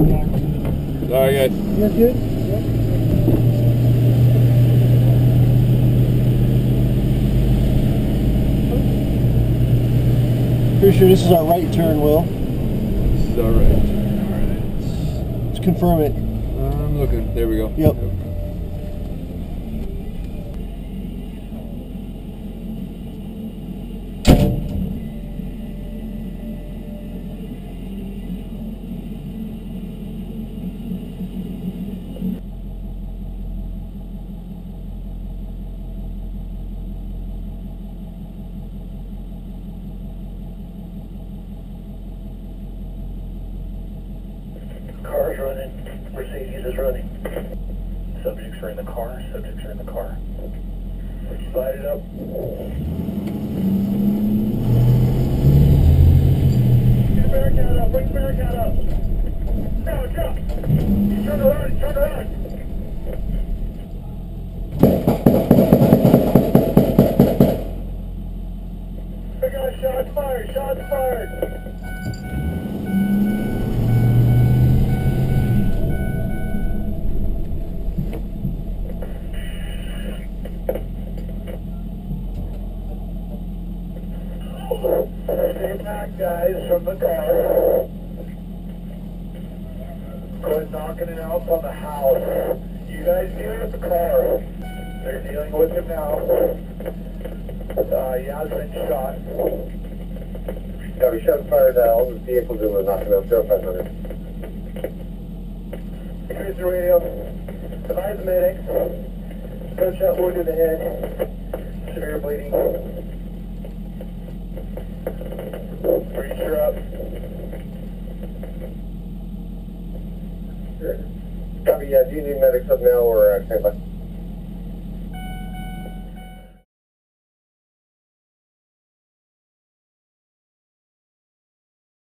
Sorry, guys. You're good? Yep. Pretty sure this is our right turn, Will. This is all right. All right. Let's confirm it. Um, I'm looking. There we go. Yep. Car's running. Mercedes is running. Subjects are in the car. Subjects are in the car. Slide it up. Get the barricade up. Bring the barricade up. Now, jump. Turn around. Turn around. Shots fired. Shots fired. Stay back, guys, from the car. Quit knocking it out on the house. You guys dealing with the car. They're dealing with him now. Uh, been shot. Yeah, we shot fired uh, all the vehicles that were knocking out 0500. Here's the radio. Advise the medic. Gunshot wound to the head. Severe bleeding. Her up. Copy, yeah, do you need medics up now or uh, standby?